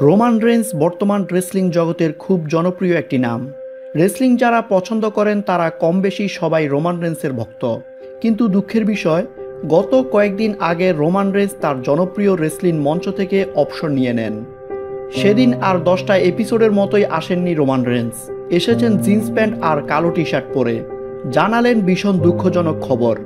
Roman Reigns বর্তমান wrestling জগতের খুব জনপ্রিয় একটি নাম। রেসলিং যারা পছন্দ করেন, তারা কম বেশি সবাই রোমান রেন্সের ভক্ত। কিন্তু দুঃখের বিষয়, গত কয়েকদিন আগে রোমান রেন্স তার জনপ্রিয় রেসলিং মঞ্চ থেকে অবসর নিয়ে নেন। সেদিন আর দশটা এপিসোডের মতোই আসেননি রোমান রেন্স। এসেছেন জিন্স প্যান্ট আর কালো টি শার্ট পরে। জানালেন ভীষণ দুঃখজনক খবর।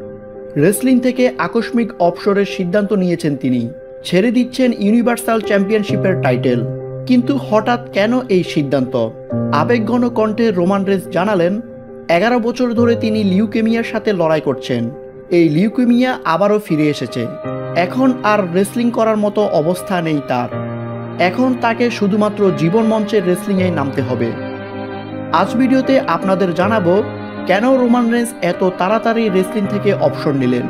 রেসলিং থেকে আকস্মিক অবসরের সিদ্ধান্ত নিয়েছেন তিনি। ছেড়ে দিচ্ছেন ইউনিভার্সাল চ্যাম্পিয়নশিপের টাইটেল কিন্তু হঠাৎ কেন এই সিদ্ধান্ত? আবেগঘন কণ্ঠে রোমান রেস জানালেন, এগারো বছর ধরে তিনি লিউকেমিয়ার সাথে লড়াই করছেন। এই লিউকেমিয়া আবারও ফিরে এসেছে। এখন আর রেসলিং করার মতো অবস্থা নেই তার। এখন তাকে শুধুমাত্র জীবন মঞ্চের রেসলিংয়ে নামতে হবে। আজ ভিডিওতে আপনাদের জানাব, কেন রোমান রেন্স এত তাড়াতাড়ি রেসলিং থেকে অবসর নিলেন?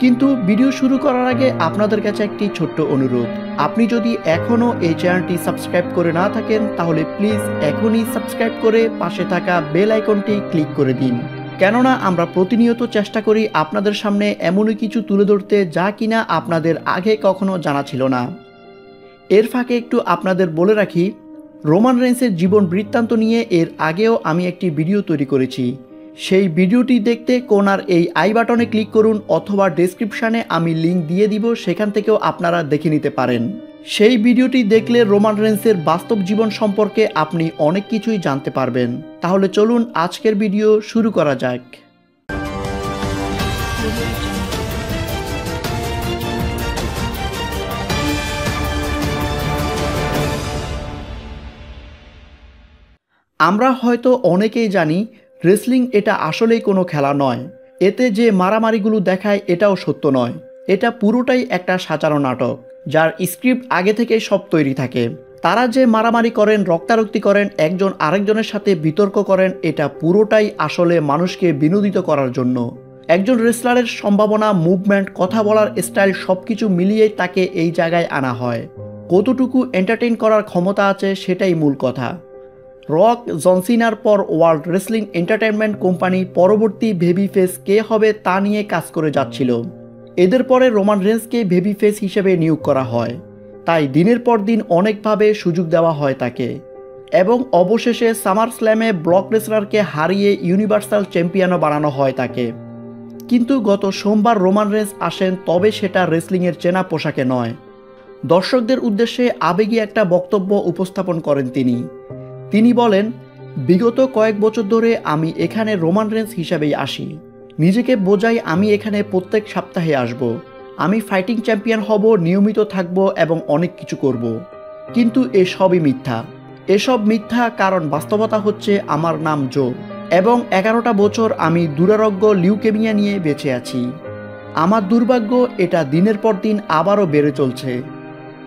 কিন্তু ভিডিও শুরু করার আগে আপনাদের কাছে একটি ছোট্ট অনুরোধ। আপনি যদি এখনও এই চ্যানেলটি সাবস্ক্রাইব করে না থাকেন, তাহলে প্লিজ এখনই সাবস্ক্রাইব করে পাশে থাকা বেল আইকনটি ক্লিক করে দিন। কেননা আমরা প্রতিনিয়ত চেষ্টা করি আপনাদের সামনে এমনই কিছু তুলে ধরতে যা কিনা আপনাদের আগে কখনো জানা ছিল না। এর ফাঁকে একটু আপনাদের বলে রাখি, রোমান রেন্সের জীবন বৃত্তান্ত নিয়ে এর আগেও আমি একটি ভিডিও তৈরি করেছি। সেই ভিডিওটি দেখতে কোনার এই আই বাটনে ক্লিক করুন অথবা ডেসক্রিপশানে আমি লিঙ্ক দিয়ে দিব, সেখান থেকেও আপনারা দেখে নিতে পারেন। সেই ভিডিওটি দেখলে রোমান রেন্সের বাস্তব জীবন সম্পর্কে আপনি অনেক কিছুই জানতে পারবেন। তাহলে চলুন আজকের ভিডিও শুরু করা যাক। আমরা হয়তো অনেকেই জানি রেসলিং এটা আসলেই কোনো খেলা নয়। এতে যে মারামারিগুলো দেখায় এটাও সত্য নয়। এটা পুরোটাই একটা সাজানো নাটক, যার স্ক্রিপ্ট আগে থেকেই সব তৈরি থাকে। তারা যে মারামারি করেন, রক্তারক্তি করেন, একজন আরেকজনের সাথে বিতর্ক করেন, এটা পুরোটাই আসলে মানুষকে বিনোদিত করার জন্য। একজন রেসলারের সম্ভাবনা মুভমেন্ট কথা বলার স্টাইল সব কিছু মিলিয়েই তাকে এই জায়গায় আনা হয়। কতটুকু এন্টারটেইন করার ক্ষমতা আছে সেটাই মূল কথা। রক জনসিনার পর ওয়ার্ল্ড রেসলিং এন্টারটেনমেন্ট কোম্পানি পরবর্তী ভেবি ফেস কে হবে তা নিয়ে কাজ করে যাচ্ছিল। এদের পরে রোমান রেন্সকে ভেবি ফেস হিসেবে নিয়োগ করা হয়। তাই দিনের পর দিন অনেকভাবে সুযোগ দেওয়া হয় তাকে। এবং অবশেষে সামার স্ল্যামে ব্লক রেসলারকে হারিয়ে ইউনিভার্সাল চ্যাম্পিয়নও বানানো হয় তাকে। কিন্তু গত সোমবার রোমান রেন্স আসেন তবে সেটা রেসলিংয়ের চেনা পোশাকে নয়। দর্শকদের উদ্দেশ্যে আবেগী একটা বক্তব্য উপস্থাপন করেন তিনি। তিনি বলেন, বিগত কয়েক বছর ধরে আমি এখানে রোমান রেন্স হিসাবেই আসি। নিজেকে বোঝাই আমি এখানে প্রত্যেক সপ্তাহে আসব। আমি ফাইটিং চ্যাম্পিয়ন হব, নিয়মিত থাকব এবং অনেক কিছু করব। কিন্তু এসবই মিথ্যা। এসব মিথ্যা কারণ বাস্তবতা হচ্ছে আমার নাম জো। এবং এগারোটা বছর আমি দুরারোগ্য লিউকেমিয়া নিয়ে বেঁচে আছি। আমার দুর্ভাগ্য এটা দিনের পর দিন আবারও বেড়ে চলছে।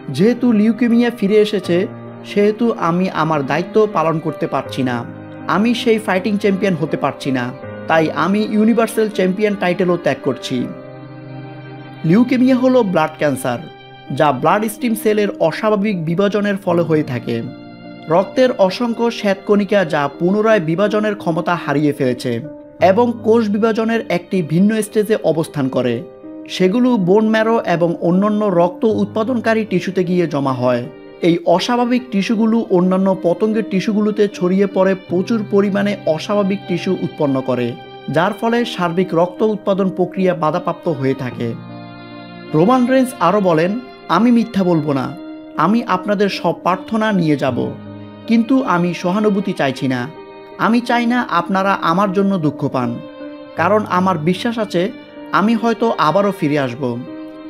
যেহেতু লিউকেমিয়া ফিরে এসেছে সেহেতু আমি আমার দায়িত্ব পালন করতে পারছি না। আমি সেই ফাইটিং চ্যাম্পিয়ন হতে পারছি না। তাই আমি ইউনিভার্সাল চ্যাম্পিয়ন টাইটেলও ত্যাগ করছি। লিউকেমিয়া হলো ব্লাড ক্যান্সার যা ব্লাড স্টিম সেলের অস্বাভাবিক বিভাজনের ফলে হয়ে থাকে। রক্তের অসংখ্য শ্বেতকণিকা যা পুনরায় বিভাজনের ক্ষমতা হারিয়ে ফেলেছে এবং কোষ বিভাজনের একটি ভিন্ন স্টেজে অবস্থান করে। সেগুলো বোন ম্যারো এবং অন্যান্য রক্ত উৎপাদনকারী টিস্যুতে গিয়ে জমা হয়। এই অস্বাভাবিক টিস্যুগুলো অন্যান্য পতঙ্গের টিস্যুগুলোতে ছড়িয়ে পড়ে প্রচুর পরিমাণে অস্বাভাবিক টিস্যু উৎপন্ন করে, যার ফলে সার্বিক রক্ত উৎপাদন প্রক্রিয়া বাধাপ্রাপ্ত হয়ে থাকে। রোমান রেন্স আরও বলেন, আমি মিথ্যা বলব না। আমি আপনাদের সব প্রার্থনা নিয়ে যাব। কিন্তু আমি সহানুভূতি চাইছি না। আমি চাই না আপনারা আমার জন্য দুঃখ পান। কারণ আমার বিশ্বাস আছে, আমি হয়তো আবারও ফিরে আসব।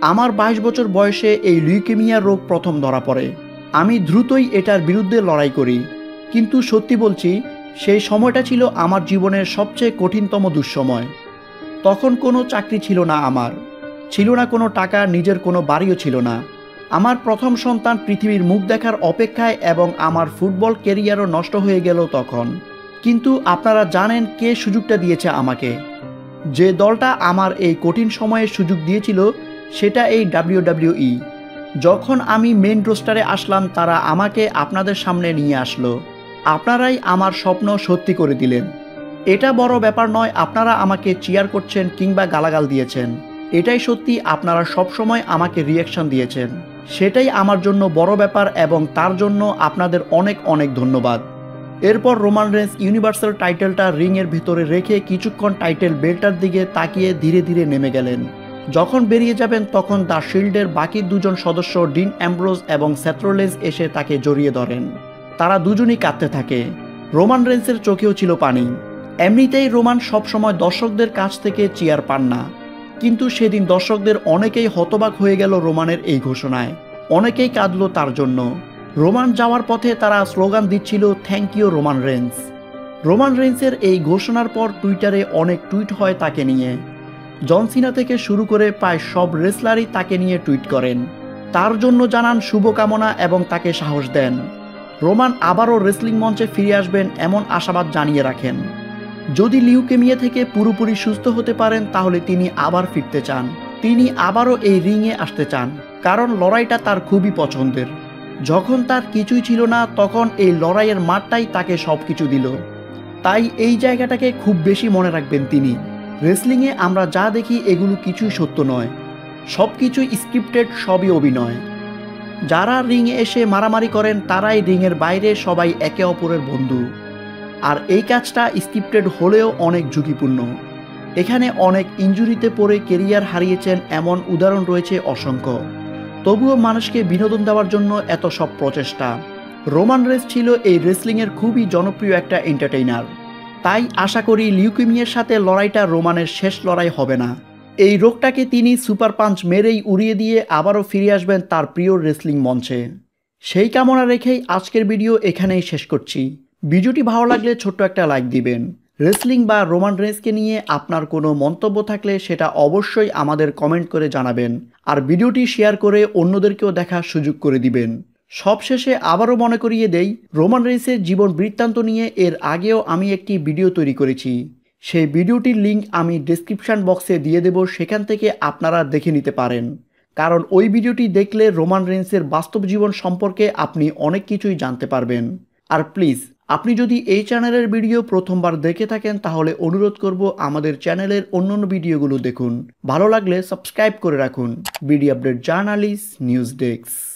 আমার বাইশ বছর বয়সে এই লিউকেমিয়া রোগ প্রথম ধরা পড়ে। আমি দ্রুতই এটার বিরুদ্ধে লড়াই করি। কিন্তু সত্যি বলছি, সেই সময়টা ছিল আমার জীবনের সবচেয়ে কঠিনতম দুঃসময়। তখন কোনো চাকরি ছিল না আমার। ছিল না কোনো টাকা, নিজের কোনো বাড়িও ছিল না। আমার প্রথম সন্তান পৃথিবীর মুখ দেখার অপেক্ষায় এবং আমার ফুটবল কেরিয়ারও নষ্ট হয়ে গেল তখন। কিন্তু আপনারা জানেন কে সুযোগটা দিয়েছে আমাকে। যে দলটা আমার এই কঠিন সময়ে সুযোগ দিয়েছিল, সেটা এই ডাব্লিউডাব্লিউই। যখন আমি মেন রোস্টারে আসলাম, তারা আমাকে আপনাদের সামনে নিয়ে আসলো। আপনারাই আমার স্বপ্ন সত্যি করে দিলেন। এটা বড় ব্যাপার নয়, আপনারা আমাকে চিয়ার করছেন কিংবা গালাগাল দিয়েছেন। এটাই সত্যি, আপনারা সবসময় আমাকে রিয়াকশন দিয়েছেন। সেটাই আমার জন্য বড় ব্যাপার এবং তার জন্য আপনাদের অনেক অনেক ধন্যবাদ। এরপর রোমান রেন্স ইউনিভার্সাল টাইটেলটা রিংয়ের ভিতরে রেখে কিছুক্ষণ টাইটেল বেল্টার দিকে তাকিয়ে ধীরে ধীরে নেমে গেলেন। যখন বেরিয়ে যাবেন, তখন দ্য শিল্ডের বাকি দুজন সদস্য ডিন অ্যাম্ব্রোজ এবং স্যাথ্রোলেজ এসে তাকে জড়িয়ে ধরেন। তারা দুজনই কাঁদতে থাকে। রোমান রেন্সের চোখেও ছিল পানি। এমনিতেই রোমান সবসময় দর্শকদের কাছ থেকে চেয়ার পান না। কিন্তু সেদিন দর্শকদের অনেকেই হতবাক হয়ে গেল রোমানের এই ঘোষণায়। অনেকেই কাঁদল তার জন্য। রোমান যাওয়ার পথে তারা স্লোগান দিচ্ছিল thank you Roman Reigns Roman রেন্সের এই ঘোষণার পর টুইটারে অনেক টুইট হয় তাকে নিয়ে। জনসিনা থেকে শুরু করে প্রায় সব রেসলারই তাকে নিয়ে টুইট করেন। তার জন্য জানান শুভকামনা এবং তাকে সাহস দেন। রোমান আবারও রেসলিং মঞ্চে ফিরে আসবেন এমন আশাবাদ জানিয়ে রাখেন। যদি লিউকেমিয়া থেকে পুরোপুরি সুস্থ হতে পারেন, তাহলে তিনি আবার ফিরতে চান। তিনি আবারও এই রিংয়ে আসতে চান, কারণ লড়াইটা তার খুবই পছন্দের। যখন তার কিছুই ছিল না, তখন এই লড়াইয়ের মাঠটাই তাকে সব কিছু দিল। তাই এই জায়গাটাকে খুব বেশি মনে রাখবেন তিনি। রেসলিংয়ে আমরা যা দেখি এগুলো কিছুই সত্য নয়। সব কিছুই স্ক্রিপ্টেড সবই অভিনয়। যারা রিংয়ে এসে মারামারি করেন, তারাই রিংয়ের বাইরে সবাই একে অপরের বন্ধু। আর এই কাজটা স্ক্রিপ্টেড হলেও অনেক ঝুঁকিপূর্ণ। এখানে অনেক ইঞ্জুরিতে পড়ে কেরিয়ার হারিয়েছেন এমন উদাহরণ রয়েছে অসংখ্য। তবুও মানুষকে বিনোদন দেওয়ার জন্য এত সব প্রচেষ্টা। রোমান রেস ছিল এই রেসলিংয়ের খুবই জনপ্রিয় একটা এন্টারটেইনার তাই আশা করি লিউকিমিয়ার সাথে লড়াইটা রোমানের শেষ লড়াই হবে না। এই রোগটাকে তিনি সুপার পাঞ্চ মেরেই উড়িয়ে দিয়ে আবারও ফিরে আসবেন তার প্রিয় রেসলিং মঞ্চে। সেই কামনা রেখেই আজকের ভিডিও এখানেই শেষ করছি। ভিডিওটি ভালো লাগলে ছোট্ট একটা লাইক দিবেন। রেসলিং বা রোমান রেসকে নিয়ে আপনার কোনো মন্তব্য থাকলে সেটা অবশ্যই আমাদের কমেন্ট করে জানাবেন। আর ভিডিওটি শেয়ার করে অন্যদেরকেও দেখার সুযোগ করে দিবেন। সবশেষে আবারও মনে করিয়ে দেই, রোমান রেসের জীবন বৃত্তান্ত নিয়ে এর আগেও আমি একটি ভিডিও তৈরি করেছি। সেই ভিডিওটির লিঙ্ক আমি ডিসক্রিপশান বক্সে দিয়ে দেব, সেখান থেকে আপনারা দেখে নিতে পারেন। কারণ ওই ভিডিওটি দেখলে রোমান রেন্সের বাস্তব জীবন সম্পর্কে আপনি অনেক কিছুই জানতে পারবেন। আর প্লিজ, আপনি যদি এই চ্যানেলের ভিডিও প্রথমবার দেখে থাকেন, তাহলে অনুরোধ করব আমাদের চ্যানেলের অন্যান্য ভিডিওগুলো দেখুন। ভালো লাগলে সাবস্ক্রাইব করে রাখুন। Video update journalist, news desk.